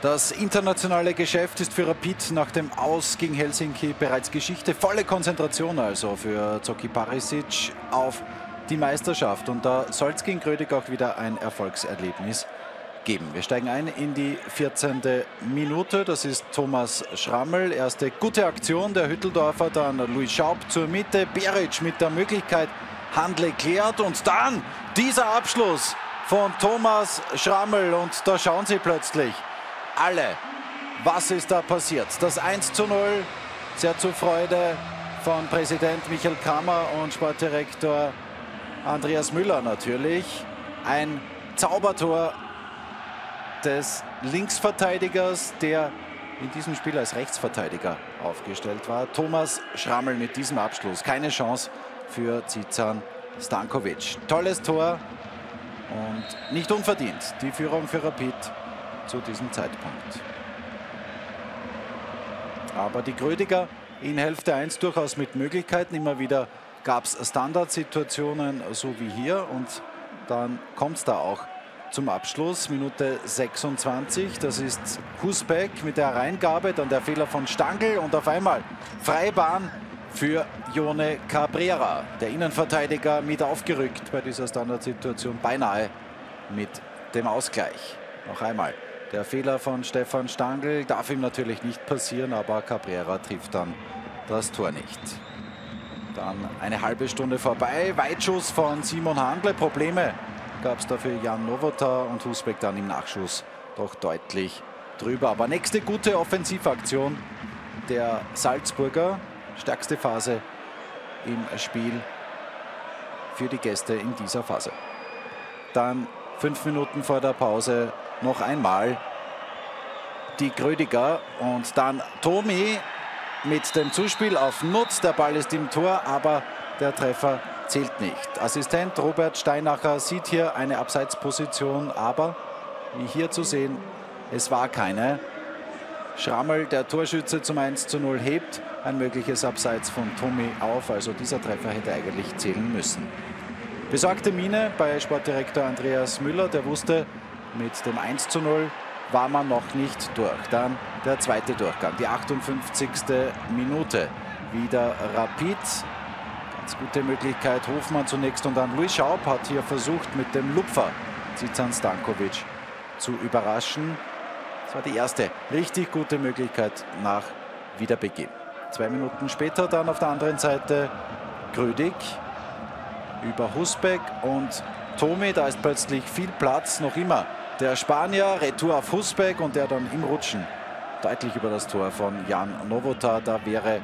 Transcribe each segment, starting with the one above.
Das internationale Geschäft ist für Rapid nach dem Aus gegen Helsinki bereits Geschichte. Volle Konzentration also für Zoki Parisic auf die Meisterschaft. Und da soll es gegen Grödig auch wieder ein Erfolgserlebnis geben. Wir steigen ein in die 14. Minute. Das ist Thomas Schrammel. Erste gute Aktion der Hütteldorfer. Dann Louis Schaub zur Mitte. Beric mit der Möglichkeit, Handle klärt. Und dann dieser Abschluss von Thomas Schrammel. Und da schauen Sie plötzlich alle. Was ist da passiert? Das 1 zu 0, sehr zur Freude von Präsident Michael Kammer und Sportdirektor Andreas Müller natürlich. Ein Zaubertor des Linksverteidigers, der in diesem Spiel als Rechtsverteidiger aufgestellt war. Thomas Schrammel mit diesem Abschluss. Keine Chance für Zizan Stankovic. Tolles Tor und nicht unverdient. Die Führung für Rapid zu diesem Zeitpunkt. Aber die Grödiger in Hälfte 1 durchaus mit Möglichkeiten. Immer wieder gab es Standardsituationen, so wie hier. Und dann kommt es da auch zum Abschluss. Minute 26. Das ist Husbeck mit der Reingabe. Dann der Fehler von Stangl. Und auf einmal Freibahn für Jone Cabrera. Der Innenverteidiger mit aufgerückt bei dieser Standardsituation. Beinahe mit dem Ausgleich. Noch einmal. Der Fehler von Stefan Stangl darf ihm natürlich nicht passieren, aber Cabrera trifft dann das Tor nicht. Dann eine halbe Stunde vorbei. Weitschuss von Simon Handle. Probleme gab es dafür Jan Novota und Husbeck dann im Nachschuss doch deutlich drüber. Aber nächste gute Offensivaktion der Salzburger. Stärkste Phase im Spiel für die Gäste in dieser Phase. Dann fünf Minuten vor der Pause noch einmal die Grödiger und dann Tomi mit dem Zuspiel auf Nutz. Der Ball ist im Tor, aber der Treffer zählt nicht. Assistent Robert Steinacher sieht hier eine Abseitsposition, aber wie hier zu sehen, es war keine. Schrammel, der Torschütze zum 1 zu 0, hebt ein mögliches Abseits von Tomi auf. Also dieser Treffer hätte eigentlich zählen müssen. Besorgte Miene bei Sportdirektor Andreas Müller, der wusste, mit dem 1 zu 0 war man noch nicht durch. Dann der zweite Durchgang, die 58. Minute. Wieder Rapid. Ganz gute Möglichkeit. Hofmann zunächst und dann Luis Schaub hat hier versucht mit dem Lupfer Zizan Stankovic zu überraschen. Das war die erste richtig gute Möglichkeit nach Wiederbeginn. Zwei Minuten später dann auf der anderen Seite Grödig über Husbeck und Tomi. Da ist plötzlich viel Platz, noch immer der Spanier, Retour auf Husbeck und der dann im Rutschen deutlich über das Tor von Jan Novota. Da wäre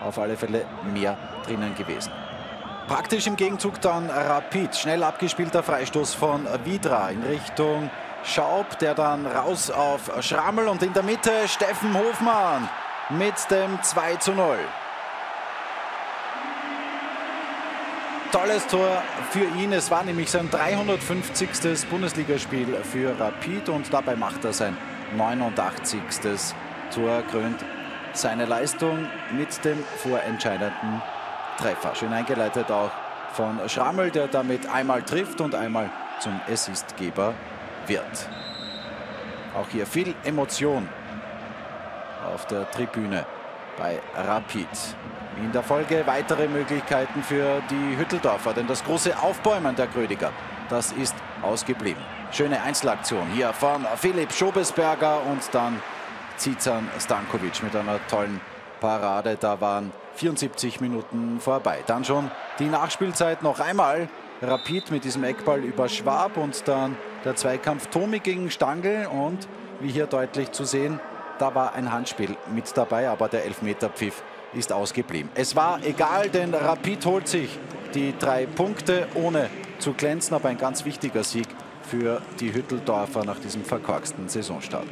auf alle Fälle mehr drinnen gewesen. Praktisch im Gegenzug dann Rapid. Schnell abgespielter Freistoß von Vidra in Richtung Schaub, der dann raus auf Schrammel und in der Mitte Steffen Hofmann mit dem 2 zu 0. tolles Tor für ihn. Es war nämlich sein 350. Bundesligaspiel für Rapid und dabei macht er sein 89. Tor, krönt seine Leistung mit dem vorentscheidenden Treffer. Schön eingeleitet auch von Schrammel, der damit einmal trifft und einmal zum Assistgeber wird. Auch hier viel Emotion auf der Tribüne bei Rapid. In der Folge weitere Möglichkeiten für die Hütteldorfer, denn das große Aufbäumen der Grödiger, das ist ausgeblieben. Schöne Einzelaktion hier von Philipp Schobesberger und dann Zizan Stankovic mit einer tollen Parade. Da waren 74 Minuten vorbei. Dann schon die Nachspielzeit noch einmal. Rapid mit diesem Eckball über Schwab und dann der Zweikampf Tomi gegen Stangl und wie hier deutlich zu sehen, da war ein Handspiel mit dabei, aber der Elfmeterpfiff ist ausgeblieben. Es war egal, denn Rapid holt sich die drei Punkte ohne zu glänzen, aber ein ganz wichtiger Sieg für die Hütteldorfer nach diesem verkorksten Saisonstart.